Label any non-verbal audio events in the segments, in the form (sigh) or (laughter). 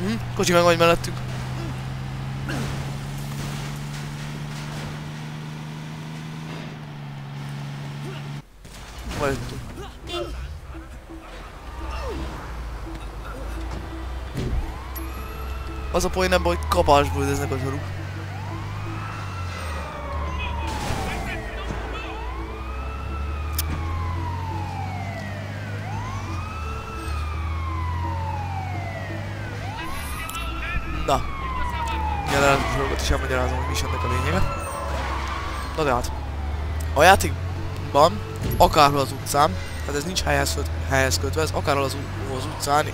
Hm, kocsi meg vagy mellettük. Vagy Az a poén ebben, hogy kapásból ideznek a zsaruk. Na. Dolgot is elmagyarázom, hogy mi is ennek a lényege. Na de hát. A játékban, akárhol az utcán, tehát ez nincs helyhez, helyhez kötve, ez akárhol az, az utcán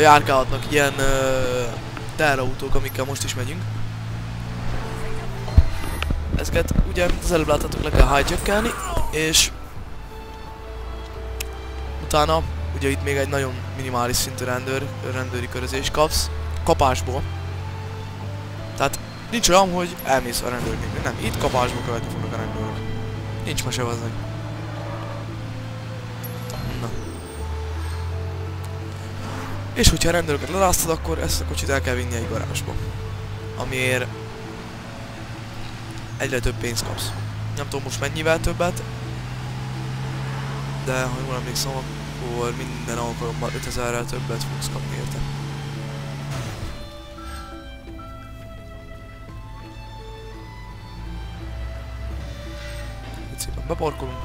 járkálhatnak ilyen ö, teherautók, amikkel most is megyünk. Ezeket ugye az előbb láthatók le kell hijack és utána ugye itt még egy nagyon minimális szintű rendőr, rendőri körözés kapsz, kapásból. Tehát nincs olyan, hogy elmész a rendőrnél. Nem, itt kapásból követni fognak a rendőrök. Nincs mese hozzá. Na. És hogyha a rendőröket lelásztad, akkor ezt a kocsit el kell vinni egy garázsba. Amiért egyre több pénzt kapsz. Nem tudom most mennyivel többet, de ha jól emlékszem, akkor minden alkalommal 5000-rel többet fogsz kapni érte. Beparkolunk.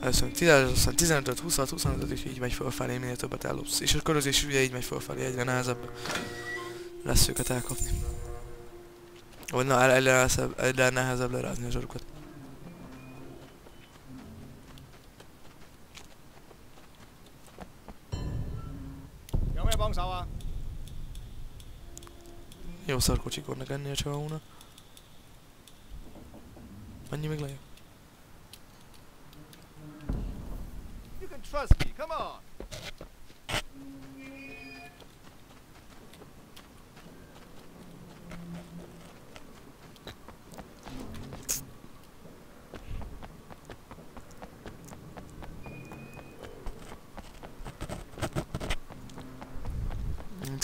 Először 10, aztán 15 20 25 és így megy fölfelé, minél többet ellopsz. És a körözés ugye így megy fölfelé, egyre nehezebb lesz őket elkapni. Vagy na, egyre, nehezebb, egyre nehezebb lerázni a zsarukat. Jó szarkocsik vannak ennél a csavónak. Mennyi még lejjebb? You can trust me. Come on.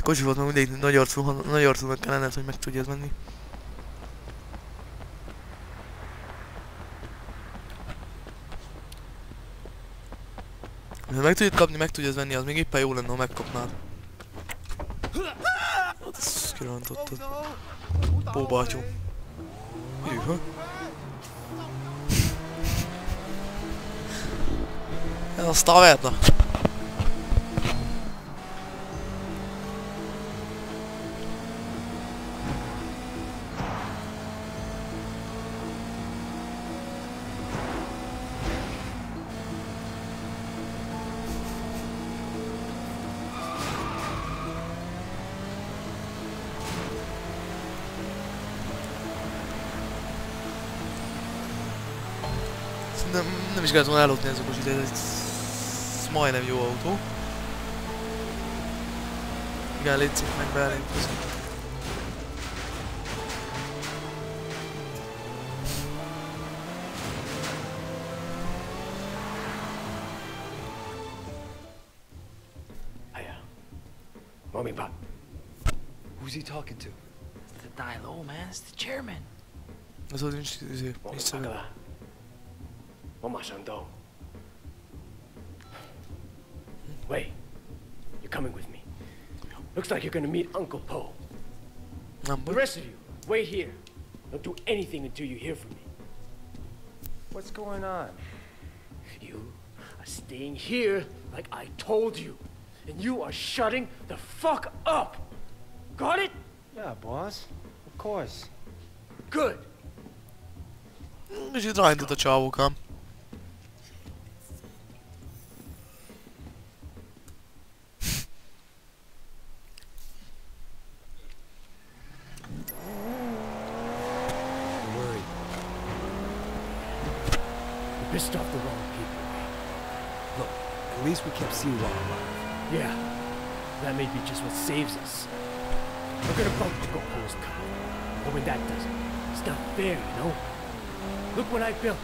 Mint kocsi volt, meg mindig nagy arcú, nagy arcúnak kellene, hogy meg tudjad menni. Ha meg tudjuk kapni, meg tudjad venni, az még éppen jó lenne, ha megkapnád. Hát ezt kirántottad. Póbátyú. Hűha. (laughs) Ez a stavetna. Kellett volna ellopni ez a kocsit, ez egy ez majdnem jó autó. Igen, létszik meg beelintézni. Pop. Who's he talking to? It's the die low, man. It's the chairman. Az nincs, izé, Mommy nincs szöveg. Pakala. Mama Shando. Wait. You're coming with me. Looks like you're gonna meet Uncle Po. Nem The rest of you, wait here. Don't do anything until you hear from me. What's going on? You are staying here like I told you. And you are shutting the fuck up. Got it? Yeah, boss. Of course. Good. Kicsit rájtett a csávókám. I'm pissed off the wrong people. Look, at least we kept Siwa alive. Yeah, that may be just what saves us. We're gonna bump Uncle Po's car. But when that doesn't, It's not fair, you know? Look what I built.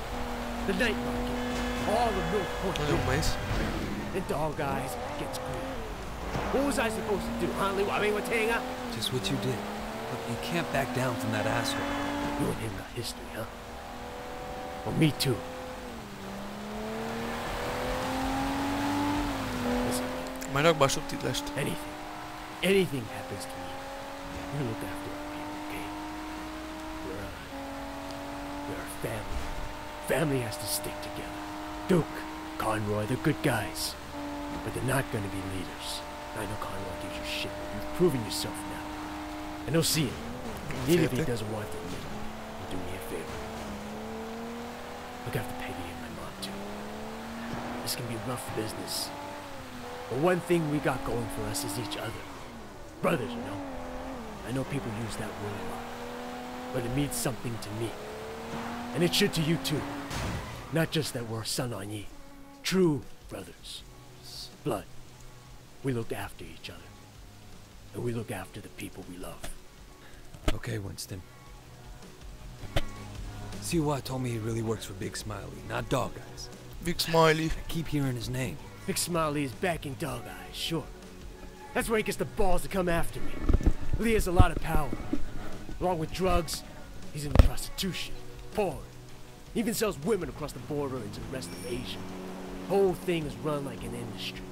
The night market. All the North Point. Mész. The dog eyes gets green. What was I supposed to do, huh, Lee? I mean, what's hang up? Just what you did. Look, you can't back down from that asshole. You and him got history, huh? Well, me too. Rakd be a subtitlest. anything, anything happens to me, you look after our people, okay? We're a, we're a family. Family has to stick together. Duke, Conroy, they're good guys, but they're not gonna be leaders. I know Conroy gives you shit, but you've proven yourself now. And he'll see it. Even if he doesn't want to. Do me a favor. Look after Peggy and my mom, too. This can be rough business. But one thing we got going for us is each other. Brothers, you know. I know people use that word a lot. But it means something to me. And it should to you, too. Not just that we're Sun On Yee. True brothers. Blood. We look after each other. And we look after the people we love. Okay, Winston. CY told me he really works for Big Smile Lee, not Dog Eyes. Big Smile Lee. I keep hearing his name. Big Smile Lee is backing Dog Eyes, sure. That's where he gets the balls to come after me. Lee has a lot of power. Along with drugs, he's into prostitution, porn. He even sells women across the border into the rest of Asia. The Whole thing is run like an industry.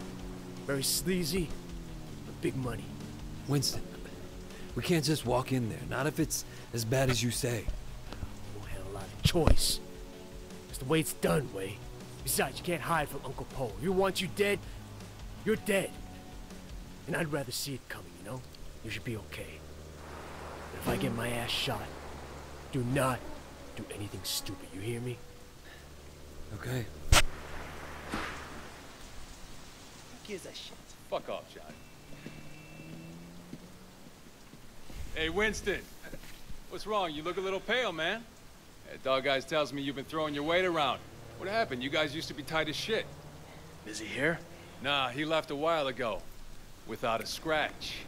Very sleazy, but big money. Winston, we can't just walk in there, not if it's as bad as you say. We don't have a lot of choice. It's the way it's done, Wei. Besides, you can't hide from Uncle Po. If he wants you dead, you're dead. And I'd rather see it coming, you know? You should be okay. But if I get my ass shot, do not do anything stupid, you hear me? Okay. Who gives a shit? Fuck off, John. Hey, Winston. What's wrong? You look a little pale, man. That dog guys tells me you've been throwing your weight around. What happened? You guys used to be tight as shit. Is he here? Nah, he left a while ago. Without a scratch.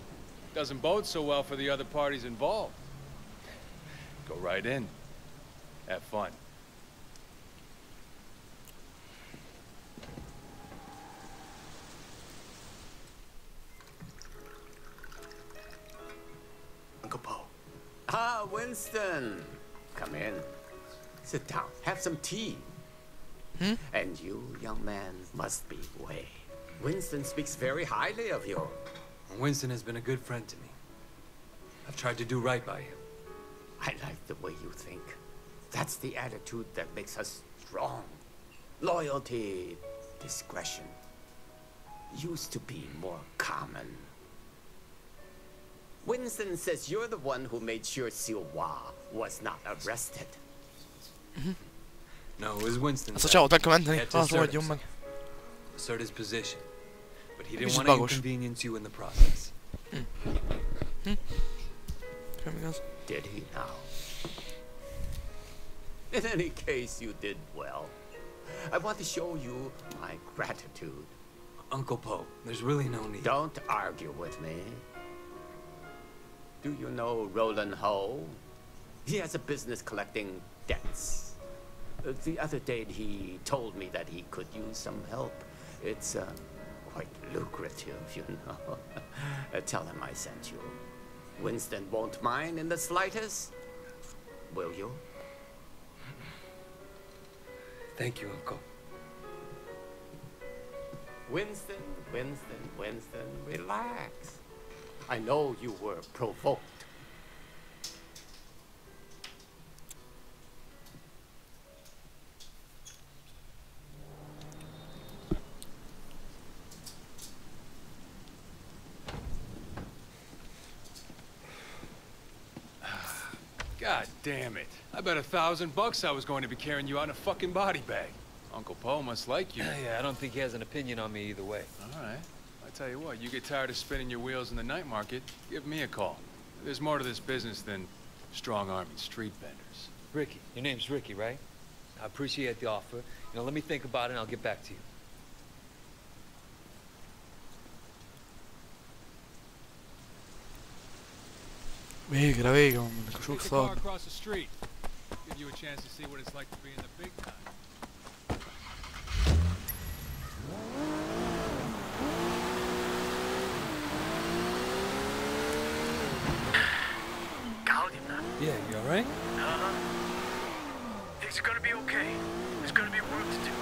Doesn't bode so well for the other parties involved. Go right in. Have fun. Uncle Po. Ah, Winston. Come in. Sit down. Have some tea. Hmm? And you, young man, must be Wei. Winston speaks very highly of you. Winston has been a good friend to me. I've tried to do right by him. I like the way you think. That's the attitude that makes us strong. Loyalty, discretion. Used to be more common. Winston says you're the one who made sure Siwa was not arrested. Mm-hmm. No, it was Winston. Azt a csávot meg kell menteni. Had to Az assert oldjon meg. himself, Assert his position. But he didn't want to inconvenience you in the process. Nem igaz. Did he now? In any case, you did well. I want to show you my gratitude. Uncle Po, there's really no need. Don't argue with me. Do you know Roland Ho? He has a business collecting debts. Uh, the other day, he told me that he could use some help. It's uh, quite lucrative, you know. (laughs) Uh, tell him I sent you. Winston won't mind in the slightest. Will you? Thank you, Uncle. Winston, Winston, Winston, relax. I know you were provoked. God damn it. I bet a thousand bucks I was going to be carrying you out in a fucking body bag. Uncle Po must like you. (laughs) Yeah, I don't think he has an opinion on me either way. All right. I tell you what, you get tired of spinning your wheels in the night market, give me a call. There's more to this business than strong-arming street vendors. Ricky, your name's Ricky, right? I appreciate the offer. You know, let me think about it and I'll get back to you. Végre, vége van ennek a Take the across the street. Give you a chance to see what it's like to be in the big time. Yeah, you alright? Uh-huh. Things are gonna be okay. There's gonna be work to do.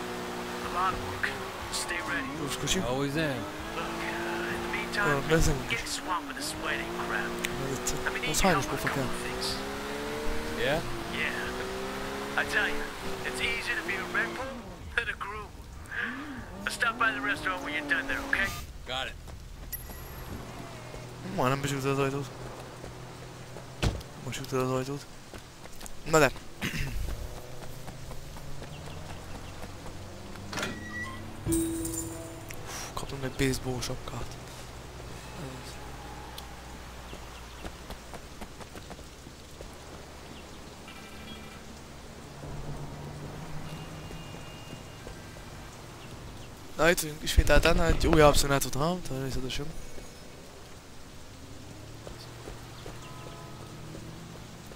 A lot of work. Stay ready. Gyors kocsi. Always am. Look, uh, in the meantime, lezeng. get swamped with the sweating crap. Ez I mean, egy... need Az your hányos help on a pofa couple kell? of things. Yeah? Yeah. I tell you, it's easier to be a Red Bull than a groom. Let's stop by the restaurant when you're done there, okay? Got it. Majdnem besütött az ajtót. Most ütött az ajtót. Na de. Fú, Kaptunk egy baseball sapkát. Ez. Na itt vagyunk ismételten, egy újabb szünet után, természetesen.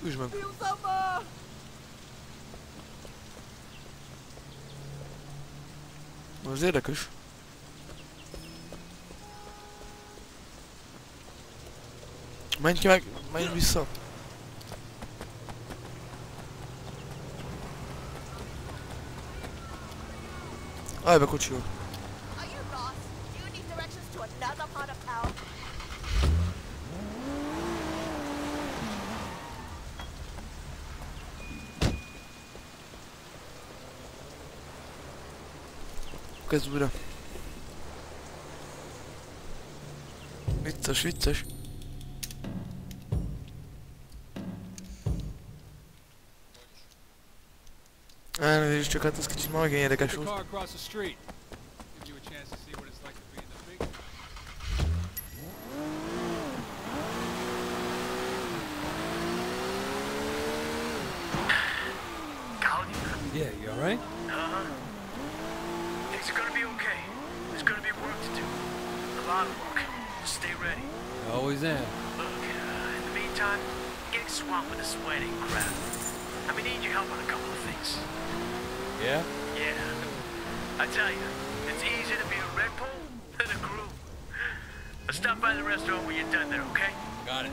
Üsd meg. Na, Ez érdekes. Menj ki meg, menj vissza. Állj be kocsival. another pot of power. Casura. Victor, Victor. Ah, não vejo chocar, tô escrito mal alguém, era cachorro. Stay ready. Always am. Look, uh, in the meantime, getting swamped with the sweating crap. I may need your help on a couple of things. Yeah? Yeah. I tell you, it's easier to be a Red Bull than a groom. Let's stop by the restaurant when you're done there, okay? Got it.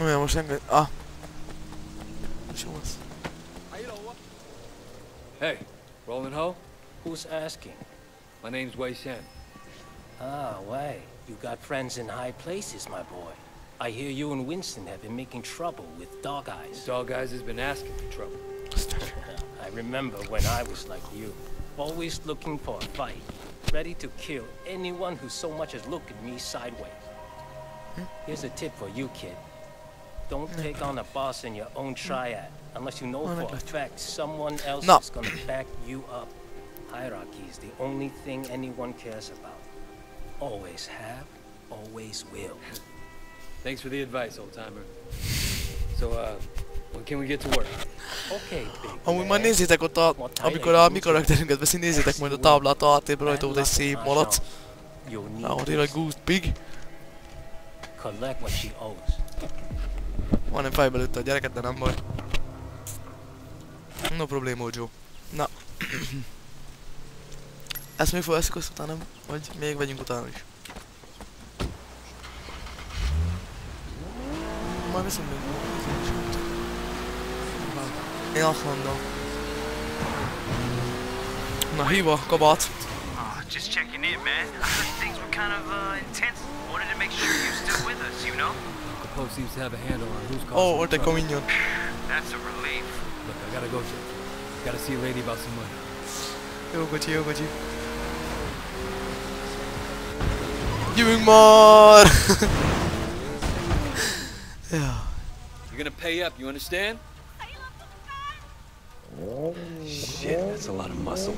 Olyan, most enged... Ah. És jó lesz. Hey, Roland Ho? Who's asking? My name's Wei Shen. Ah, Wei. You got friends in high places, my boy. I hear you and Winston have been making trouble with Dog Eyes. Dog Eyes has been asking for trouble. (laughs) I remember when I was like you, always looking for a fight, ready to kill anyone who so much as looked at me sideways. Here's a tip for you, kid. Don't take on a boss in your own triad unless you know for a fact someone else No. is gonna back you up. Hierarchy is the only thing anyone cares about. Always have, always will. (laughs) Thanks for the advice, old timer. So, uh, when can we get to work? Okay, big Amúgy man. majd nézzétek ott a, amikor a mi karakterünket veszi, nézzétek majd a táblát, áttép rajta ott egy szép malac. You'll need Ahol írja. Goose Pig. Collect what she owes. Majdnem fejbe lőtte a gyereket, de nem baj. No probléma, Joe. Na. Eu ми фула си кой сутана, оди ми е гвадин гутанович. Маме съм бил. Една хланда. Нахива, кабат. Just checking in, man. I heard things were kind of uh, intense. Wanted to make sure you're still with us, you know? The seems to have a handle on who's Oh, or the communion. That's a relief. Look, I gotta go. Gotta see a lady about some money. Eu vou eu curti. Jövünk már! ja. You're gonna pay up, you understand? Shit, that's a lot of muscle.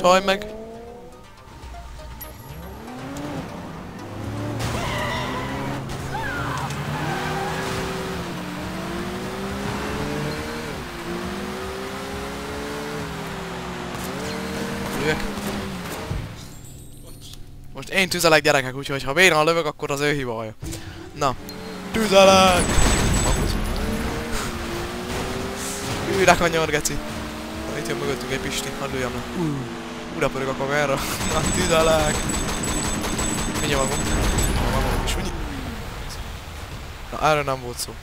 Csaj meg! Most én tüzelek gyerekek, úgyhogy ha bénán lövök, akkor az ő hibája. Na. Tüzelek! Hű, de kanyar, geci. Na, Itt jön mögöttünk egy pisti, hadd lőjem le. Uh, ura pörög a kamera. (laughs) Na, tüzelek! Mindjárt magam. Magam is, úgy. Na, erről nem volt szó.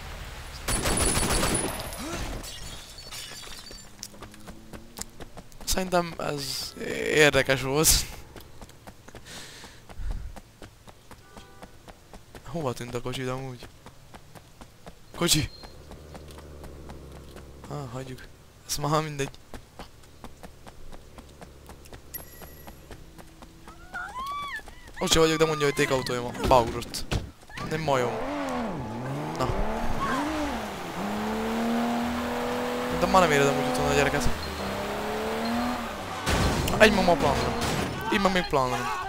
Szerintem ez érdekes volt. Hova tűnt a kocsid amúgy? Kocsi! Ah, hagyjuk. Ez már mindegy. Ott vagyok, de mondja, hogy tékautója van. Beugrott. Nem majom. Na. De már nem éredem úgy utána a gyereket. Egy mama planra. Így meg még planra.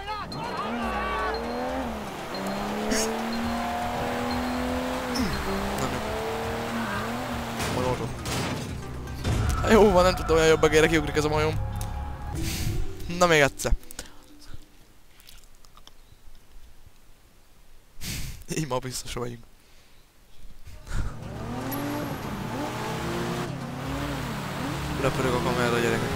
Jó van, nem tudom, olyan jobb egére kiugrik ez a majom. Na még egyszer. Így ma biztos vagyunk. Repörög a kamera gyerekek.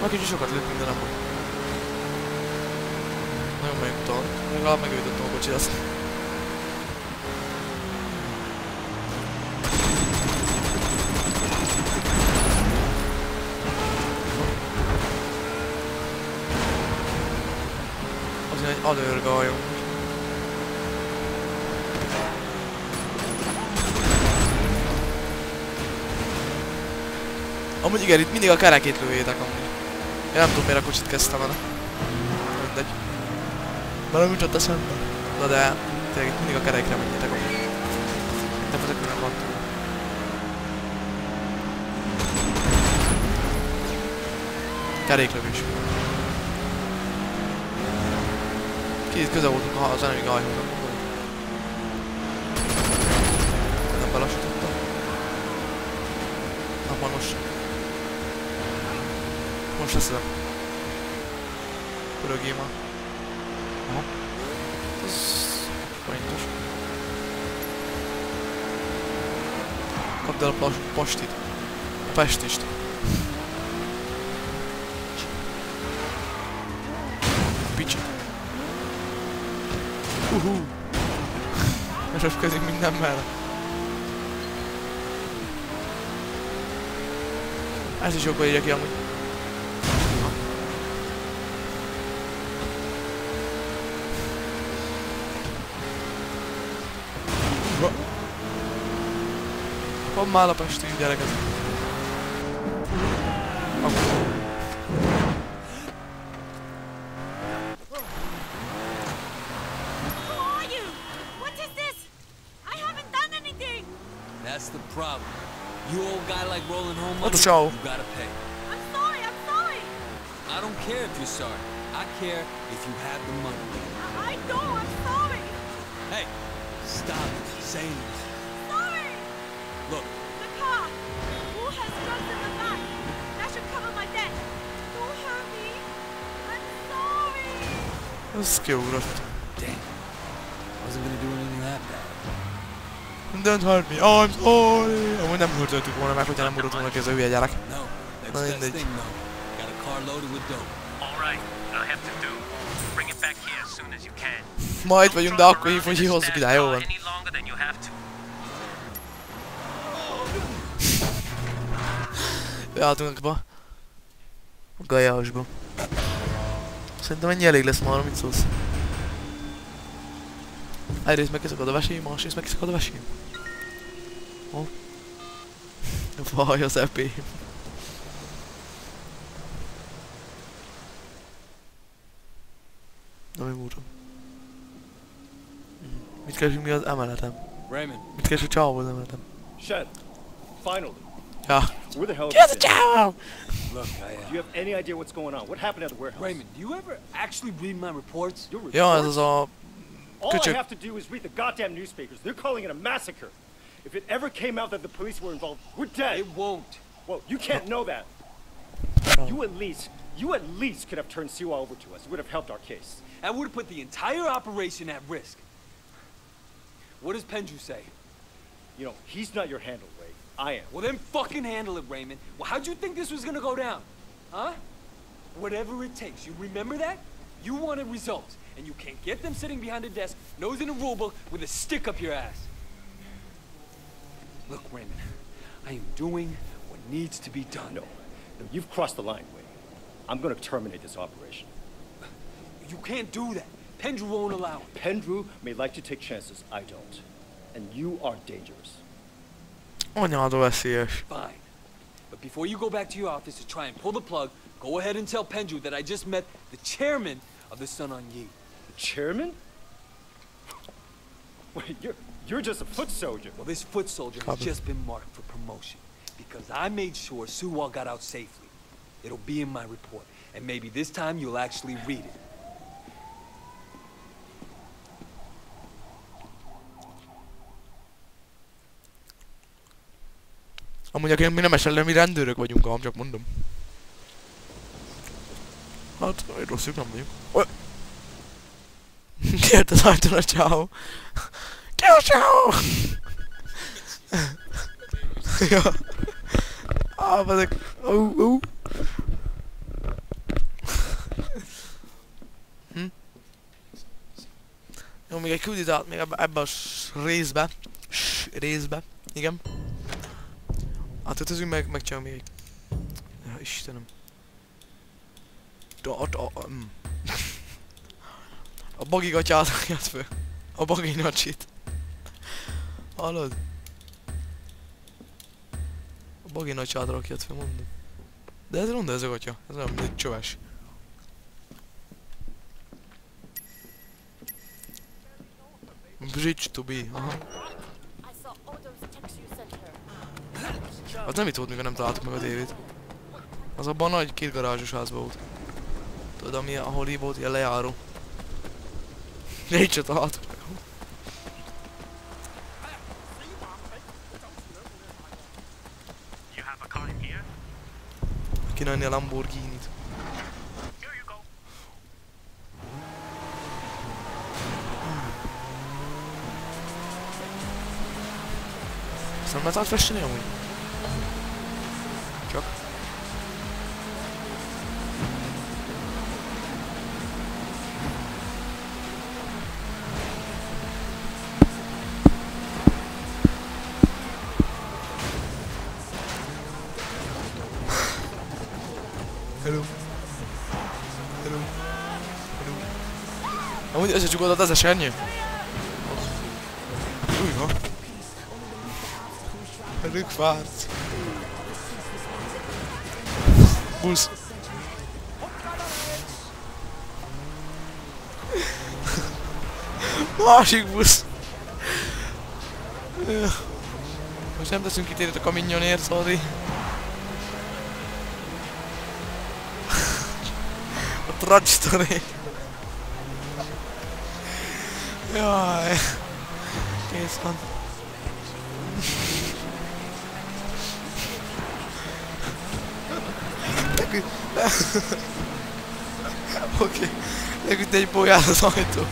Már kicsit sokat lőttünk, de nem utal. Legalább megőtöttem a kocsit azt. Azért egy adőrgajom. Amúgy igen, itt mindig a kerekét lőjétek amúgy. Én nem tudom miért a kocsit kezdtem vele. Mindegy. Valami jutott eszembe. Na de tényleg mindig a kerekre menjetek amúgy. Nem ezek külön van túl. Keréklövés. Kicsit közel voltunk az enemi gajhoz. Nem belassítottam. Na, van most. Leszem. Pörögjél nome dela para post-it. Para este texto. Picha. Uhul. vai ficar fiquei muito na merda. Esse jogo aí aqui é muito this? I haven't done anything. That's the problem. You old guy like rolling home money, show? you gotta pay. I'm sorry, I'm sorry. I don't care if you're sorry. I care if you have the money. I I know, I'm sorry. Hey, stop saying this. Sorry. Look, The car. Who has drugs in the back? That should cover my debt. Don't hurt me. I'm sorry. Ez kiugrott. damn. I wasn't gonna do anything that bad. Don't hurt me, I'm sorry! Amúgy nem hurtöltük volna meg, hogyha nem ugrott volna ki ez a hülye gyerek. No, next Well, best indeed. thing though. Got a car loaded with Beálltunk ba. A gajásba. Szerintem ennyi elég lesz már, mit szólsz? Egyrészt megkiszakad a vesém, másrészt megkiszakad a vesém. Ó. Vaj az epém. Na mi múrom? Mit keresünk mi az emeletem? Raymond, Mit keres a csávó az emeletem? Shed. Finally. Ja. Where the hell Ki az a have you? Look, I, uh, Do you have any idea what's going on? What happened at the warehouse? Raymond, do you ever actually read my reports? Your Ja, ez reports? az a... All Köcsög. I have to do is read the goddamn newspapers. They're calling it a massacre. If it ever came out that the police were involved, we're dead. It won't. Well, you can't know that. You at least, you at least could have turned Siwa over to us. It would have helped our case. That would have put the entire operation at risk. What does Pendrew say? You know, he's not your handle, Ray. I am. Well, then fucking handle it, Raymond. Well, how'd you think this was gonna go down? Huh? Whatever it takes. You remember that? You wanted results, and you can't get them sitting behind a desk, nose in a rulebook, with a stick up your ass. Look, Raymond, I am doing what needs to be done. No, no, you've crossed the line, Ray. I'm going to terminate this operation. You can't do that. Pendrew won't allow it. Pendrew may like to take chances. I don't. And you are dangerous. Anyáda veszélyes. Fine. But before you go back to your office to try and pull the plug, go ahead and tell Pendrew that I just met the chairman of the Sun On Yee. The chairman? Wait, you're, you're just a foot soldier. Well, this foot soldier has just been marked for promotion because I made sure Suwal got out safely. It'll be in my report, and maybe this time you'll actually read it. Amúgy akik mi nem SLM, mi rendőrök vagyunk, ám csak mondom. Hát, hogy rosszuk nem vagyunk. Oly- (laughs) Kért az ajtón a csáó. Ki a csáó? (laughs) ja. Á, ezek... Ó, ó. Hm? Jó, még egy küldizát még ebbe, ebbe a részbe. S részbe. Igen. Átöltözünk meg, megcsinálom még. Ja, Istenem. Da, a, a, mm. a bagi gatyát (laughs) rakjad föl. A bagi nacsit. Hallod? A bagi nacsát rakjad föl, mondom. De ez ronda ez a gatya. Ez nem egy csöves. Bridge to be, aha. Az nem itt volt, mikor nem találtuk meg a tévét. Az abban a nagy két garázsos házban volt. Tudod, ami, ahol így volt ilyen lejáró. Így se találtuk meg. You have a Lamborghini-t. Ezt nem lehet átfesteni amúgy? összecsukod a esernyő? Újha. Velük fárc. Busz. Másik busz. Most nem teszünk kitérőt a kaminyonért, sorry. A tragstory. Jaj. Kész van. (laughs) Oké. Leküt egy bolyát az ajtó.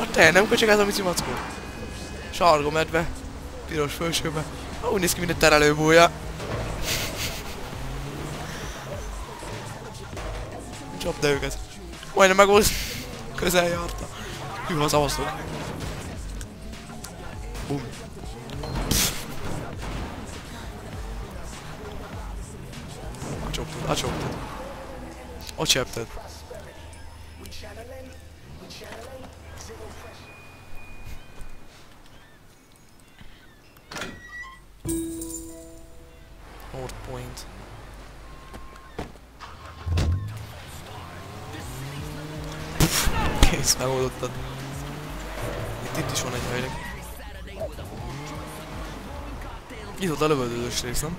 A te, nem kocsigáz a Mici Mackó? Sarga medve. Piros felsőbe. Ah, Úgy néz ki, mint egy terelőbója. Csapd őket. Majdnem meg Közel ya atla. Yunus havası. Bum. Aç oktadı, aç oktadı. O çaptadı. Kész, megoldottad. Itt, itt is van egy helyleg. Itt volt a lövöldözős rész, nem?